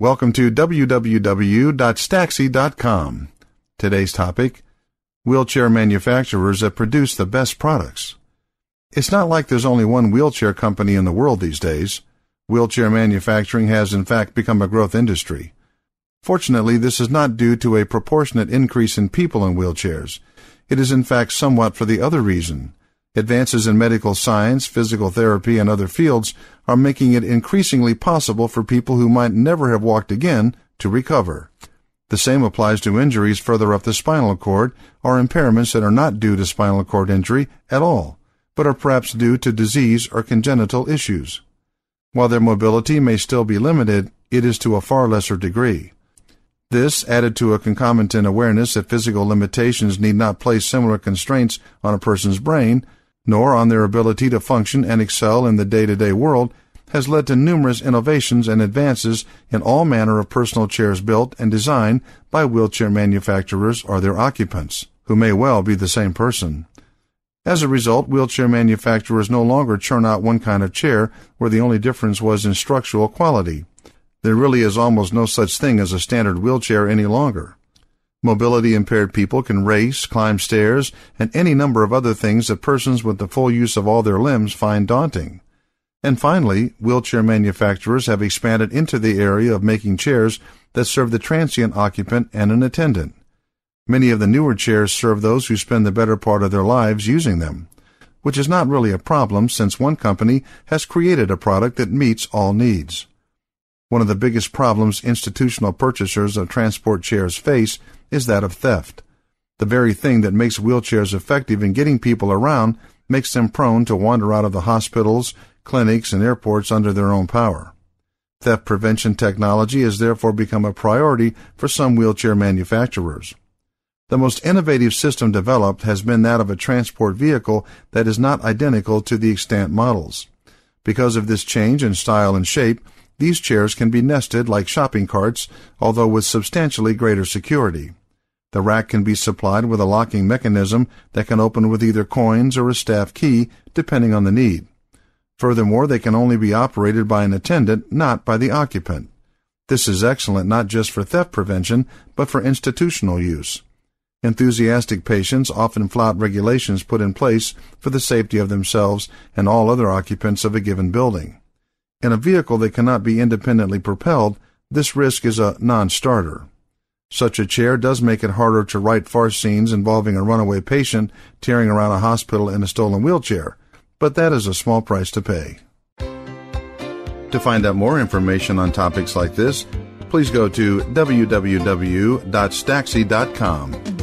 Welcome to www.staxi.com. Today's topic Wheelchair manufacturers that produce the best products. It's not like there's only one wheelchair company in the world these days. Wheelchair manufacturing has in fact become a growth industry. Fortunately, this is not due to a proportionate increase in people in wheelchairs. It is in fact somewhat for the other reason. Advances in medical science, physical therapy, and other fields are making it increasingly possible for people who might never have walked again to recover. The same applies to injuries further up the spinal cord or impairments that are not due to spinal cord injury at all, but are perhaps due to disease or congenital issues. While their mobility may still be limited, it is to a far lesser degree. This, added to a concomitant awareness that physical limitations need not place similar constraints on a person's brain, nor on their ability to function and excel in the day-to-day world, has led to numerous innovations and advances in all manner of personal chairs built and designed by wheelchair manufacturers or their occupants, who may well be the same person. As a result, wheelchair manufacturers no longer churn out one kind of chair where the only difference was in structural quality. There really is almost no such thing as a standard wheelchair any longer. Mobility impaired people can race, climb stairs, and any number of other things that persons with the full use of all their limbs find daunting. And finally, wheelchair manufacturers have expanded into the area of making chairs that serve the transient occupant and an attendant. Many of the newer chairs serve those who spend the better part of their lives using them, which is not really a problem since one company has created a product that meets all needs. One of the biggest problems institutional purchasers of transport chairs face is that of theft. The very thing that makes wheelchairs effective in getting people around makes them prone to wander out of the hospitals, clinics, and airports under their own power. Theft prevention technology has therefore become a priority for some wheelchair manufacturers. The most innovative system developed has been that of a transport vehicle that is not identical to the extant models. Because of this change in style and shape, these chairs can be nested like shopping carts, although with substantially greater security. The rack can be supplied with a locking mechanism that can open with either coins or a staff key, depending on the need. Furthermore, they can only be operated by an attendant, not by the occupant. This is excellent not just for theft prevention, but for institutional use. Enthusiastic patients often flout regulations put in place for the safety of themselves and all other occupants of a given building. In a vehicle that cannot be independently propelled, this risk is a non-starter. Such a chair does make it harder to write farce scenes involving a runaway patient tearing around a hospital in a stolen wheelchair, but that is a small price to pay. To find out more information on topics like this, please go to www.staxi.com.